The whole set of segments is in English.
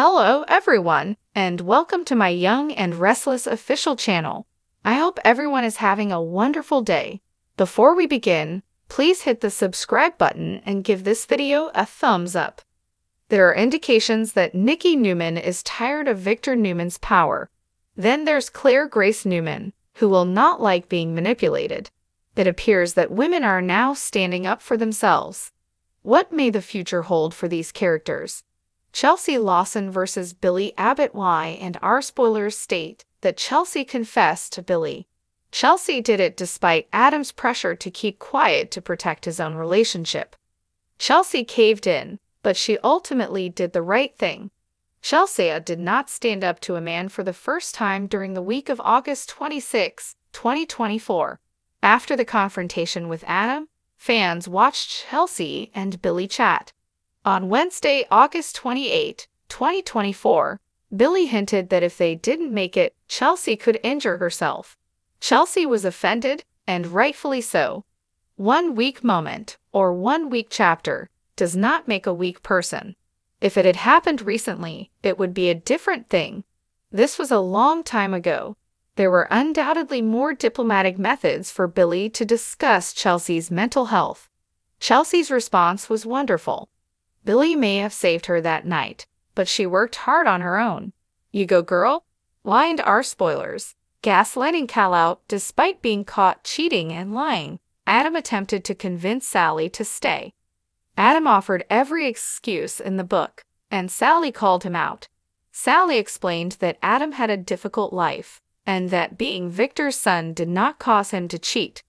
Hello, everyone, and welcome to my Young and Restless official channel. I hope everyone is having a wonderful day. Before we begin, please hit the subscribe button and give this video a thumbs up. There are indications that Nikki Newman is tired of Victor Newman's power. Then there's Claire Grace Newman, who will not like being manipulated. It appears that women are now standing up for themselves. What may the future hold for these characters? Chelsea Lawson versus Billy Abbott Y and R spoilers state that Chelsea confessed to Billy. Chelsea did it despite Adam's pressure to keep quiet to protect his own relationship. Chelsea caved in, but she ultimately did the right thing. Chelsea did not stand up to a man for the first time during the week of August 26, 2024. After the confrontation with Adam, fans watched Chelsea and Billy chat. On Wednesday, August 28, 2024, Billy hinted that if they didn't make it, Chelsea could injure herself. Chelsea was offended, and rightfully so. One weak moment, or one weak chapter, does not make a weak person. If it had happened recently, it would be a different thing. This was a long time ago. There were undoubtedly more diplomatic methods for Billy to discuss Chelsea's mental health. Chelsea's response was wonderful. Billy may have saved her that night, but she worked hard on her own. You go, girl. Y and R spoilers. Gaslighting Cal out despite being caught cheating and lying. Adam attempted to convince Sally to stay. Adam offered every excuse in the book, and Sally called him out. Sally explained that Adam had a difficult life, and that being Victor's son did not cause him to cheat.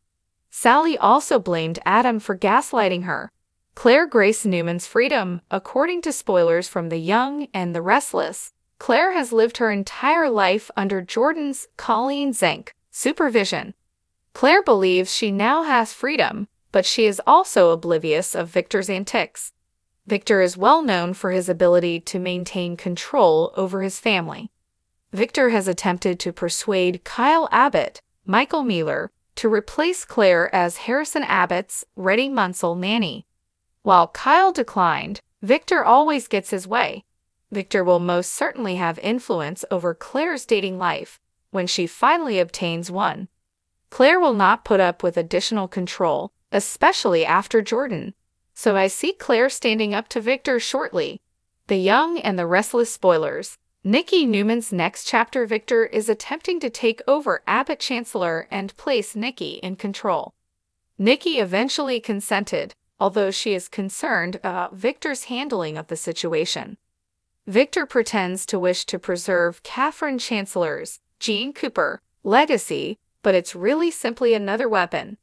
Sally also blamed Adam for gaslighting her, Claire Grace Newman's freedom, according to spoilers from The Young and the Restless. Claire has lived her entire life under Jordan's Colleen Zenk supervision. Claire believes she now has freedom, but she is also oblivious of Victor's antics. Victor is well known for his ability to maintain control over his family. Victor has attempted to persuade Kyle Abbott, Michael Mealor, to replace Claire as Harrison Abbott's Redford Munsell nanny. While Kyle declined, Victor always gets his way. Victor will most certainly have influence over Claire's dating life when she finally obtains one. Claire will not put up with additional control, especially after Jordan. So I see Claire standing up to Victor shortly. The Young and the Restless spoilers. Nikki Newman's next chapter Victor is attempting to take over Abbott Chancellor and place Nikki in control. Nikki eventually consented, although she is concerned about Victor's handling of the situation. Victor pretends to wish to preserve Catherine Chancellor's, Jeanne Cooper, legacy, but it's really simply another weapon.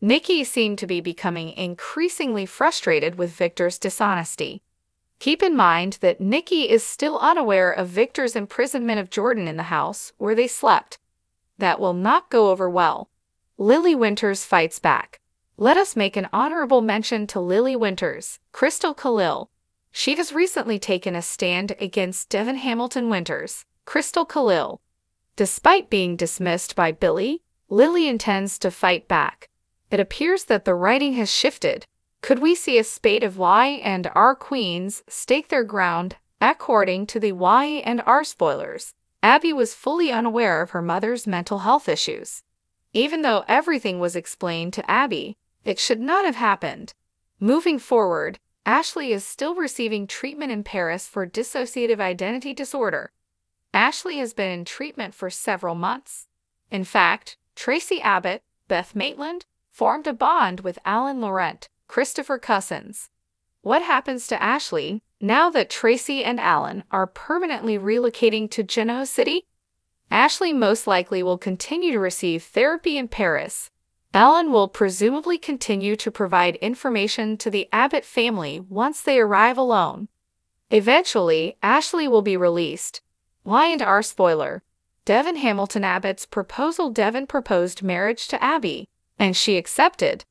Nikki seemed to be becoming increasingly frustrated with Victor's dishonesty. Keep in mind that Nikki is still unaware of Victor's imprisonment of Jordan in the house where they slept. That will not go over well. Lily Winters fights back. Let us make an honorable mention to Lily Winters, Christel Khalil. She has recently taken a stand against Devon Hamilton Winters, Christel Khalil. Despite being dismissed by Billy, Lily intends to fight back. It appears that the writing has shifted. Could we see a spate of Y and R queens stake their ground according to the Y and R spoilers? Abby was fully unaware of her mother's mental health issues. Even though everything was explained to Abby, it should not have happened. Moving forward, Ashley is still receiving treatment in Paris for dissociative identity disorder. Ashley has been in treatment for several months. In fact, Tracy Abbott, Beth Maitland, formed a bond with Alan Laurent, Christopher Cousins. What happens to Ashley now that Tracy and Alan are permanently relocating to Genoa City? Ashley most likely will continue to receive therapy in Paris Alan will presumably continue to provide information to the Abbott family once they arrive alone. Eventually, Ashley will be released. Y and R spoiler. Devon Hamilton Abbott's proposal Devon proposed marriage to Abby, and she accepted.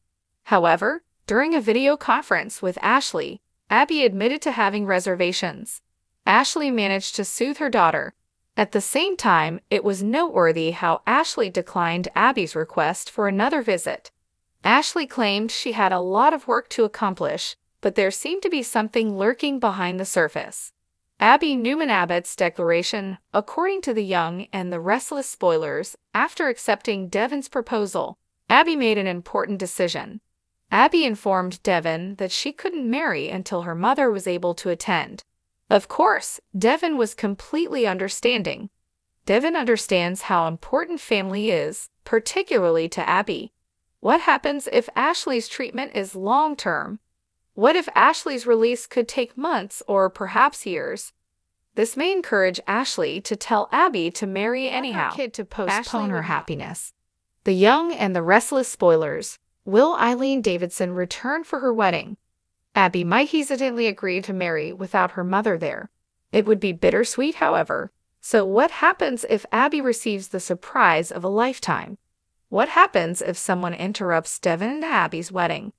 However, during a video conference with Ashley, Abby admitted to having reservations. Ashley managed to soothe her daughter, at the same time, it was noteworthy how Ashley declined Abby's request for another visit. Ashley claimed she had a lot of work to accomplish, but there seemed to be something lurking behind the surface. Abby Newman Abbott's declaration, according to the young and the restless spoilers, after accepting Devon's proposal, Abby made an important decision. Abby informed Devon that she couldn't marry until her mother was able to attend. Of course, Devon was completely understanding. Devon understands how important family is, particularly to Abby. What happens if Ashley's treatment is long term what if Ashley's release could take months or perhaps years? This may encourage Ashley to tell Abby to marry anyhow, kid to postpone her happiness. The young and the restless spoilers. Will Eileen Davidson return for her wedding? Abby might hesitantly agree to marry without her mother there. It would be bittersweet, however. So what happens if Abby receives the surprise of a lifetime? What happens if someone interrupts Devon and Abby's wedding?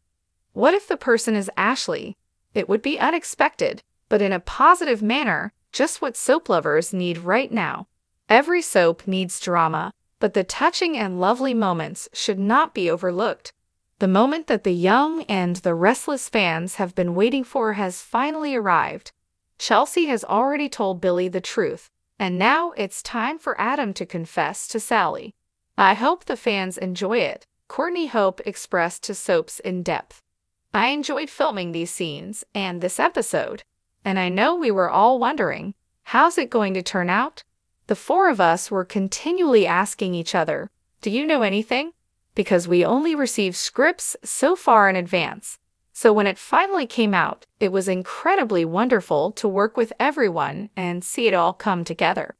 What if the person is Ashley? It would be unexpected, but in a positive manner, just what soap lovers need right now. Every soap needs drama, but the touching and lovely moments should not be overlooked. The moment that the young and the restless fans have been waiting for has finally arrived. Chelsea has already told Billy the truth, and now it's time for Adam to confess to Sally. I hope the fans enjoy it, Courtney Hope expressed to Soaps in depth. I enjoyed filming these scenes and this episode, and I know we were all wondering, how's it going to turn out? The four of us were continually asking each other, do you know anything? Because we only received scripts so far in advance. So when it finally came out, it was incredibly wonderful to work with everyone and see it all come together.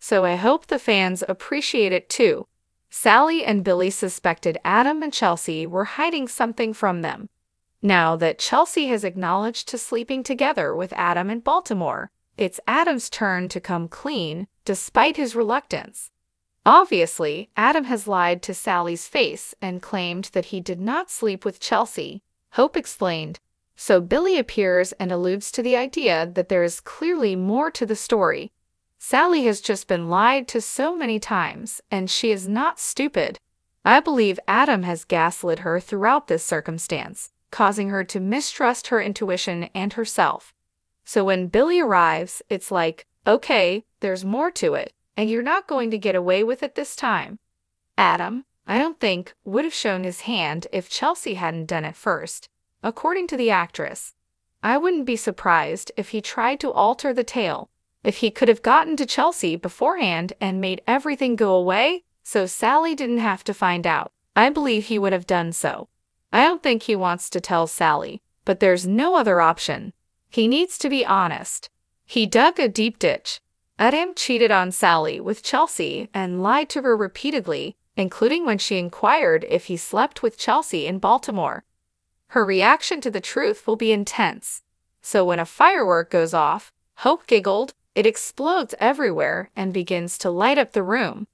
So I hope the fans appreciate it too. Sally and Billy suspected Adam and Chelsea were hiding something from them. Now that Chelsea has acknowledged to sleeping together with Adam in Baltimore, it's Adam's turn to come clean, despite his reluctance. Obviously, Adam has lied to Sally's face and claimed that he did not sleep with Chelsea. Hope explained. So Billy appears and alludes to the idea that there is clearly more to the story. Sally has just been lied to so many times, and she is not stupid. I believe Adam has gaslit her throughout this circumstance causing her to mistrust her intuition and herself. So when Billy arrives, it's like, okay, there's more to it, and you're not going to get away with it this time. Adam, I don't think, would have shown his hand if Chelsea hadn't done it first, according to the actress. I wouldn't be surprised if he tried to alter the tale, if he could have gotten to Chelsea beforehand and made everything go away so Sally didn't have to find out. I believe he would have done so. I don't think he wants to tell Sally, but there's no other option. He needs to be honest. He dug a deep ditch. Adam cheated on Sally with Chelsea and lied to her repeatedly, including when she inquired if he slept with Chelsea in Baltimore. Her reaction to the truth will be intense. So when a firework goes off, Hope giggled, it explodes everywhere and begins to light up the room.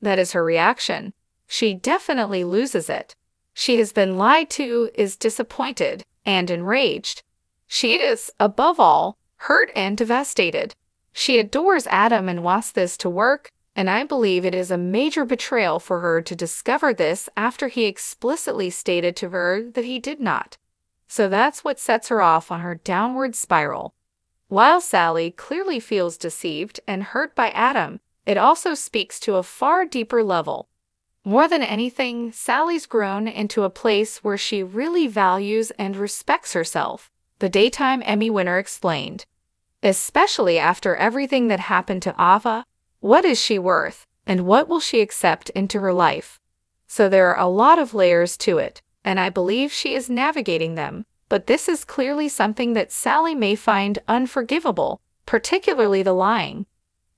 That is her reaction. She definitely loses it. She has been lied to, is disappointed, and enraged. She is, above all, hurt and devastated. She adores Adam and wants this to work, and I believe it is a major betrayal for her to discover this after he explicitly stated to her that he did not. So that's what sets her off on her downward spiral. While Sally clearly feels deceived and hurt by Adam, it also speaks to a far deeper level. More than anything, Sally's grown into a place where she really values and respects herself, the daytime Emmy winner explained. Especially after everything that happened to Ava, what is she worth, and what will she accept into her life? So there are a lot of layers to it, and I believe she is navigating them, but this is clearly something that Sally may find unforgivable, particularly the lying.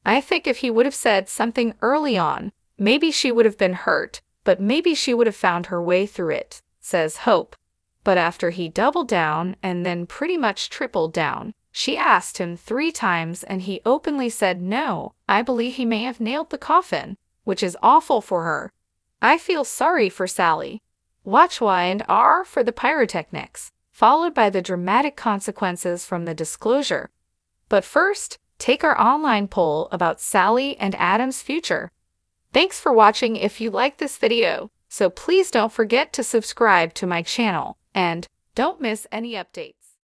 I think if he would have said something early on, Maybe she would have been hurt, but maybe she would have found her way through it, says Hope. But after he doubled down and then pretty much tripled down, she asked him three times and he openly said no. I believe he may have nailed the coffin, which is awful for her. I feel sorry for Sally. Watch Y and R for the pyrotechnics, followed by the dramatic consequences from the disclosure. But first, take our online poll about Sally and Adam's future. Thanks for watching if you like this video, so please don't forget to subscribe to my channel and don't miss any updates.